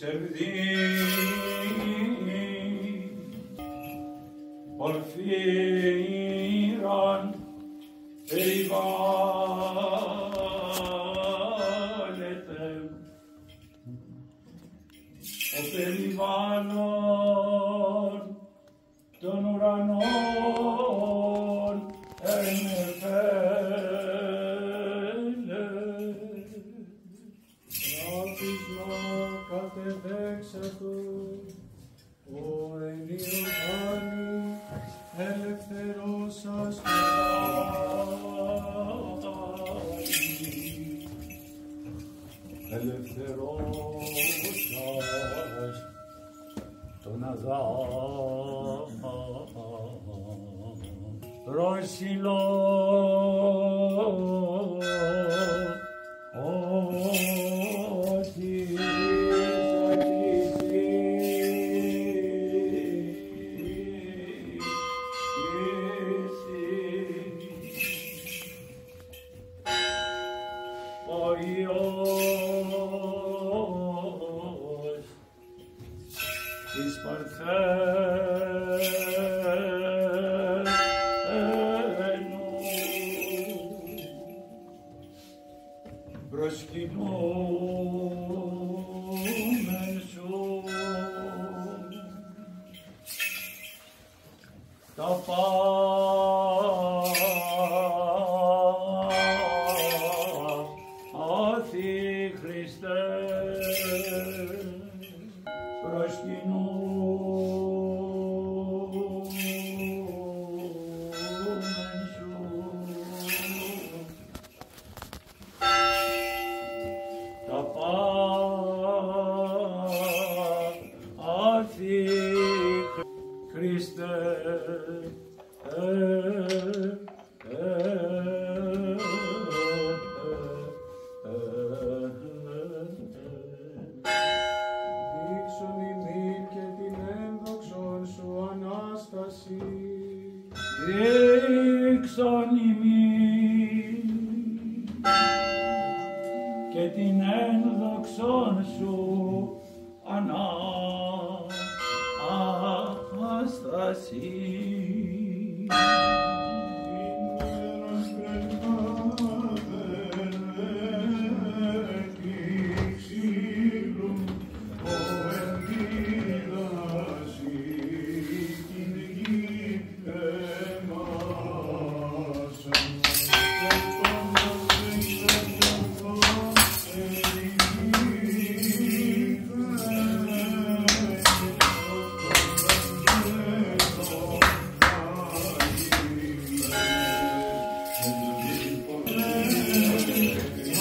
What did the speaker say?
sevdiğim Porfiran eyvan etem O perivanon donoranon Ράπισμα κατεδέξατο, ο ενιωγάνη ελευθερώσας πετάει. ελευθερώσας τον Αδάμ προσιλώ της Παρθένου προσκυνούμεν σου τα πάθη Χριστέ προσκυνούμεν δείξον ημίν και την ένδοξον σου Ανάσταση.